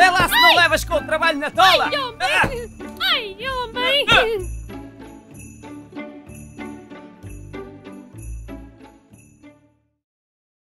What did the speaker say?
Vê lá se não levas com o trabalho na tola! Ai,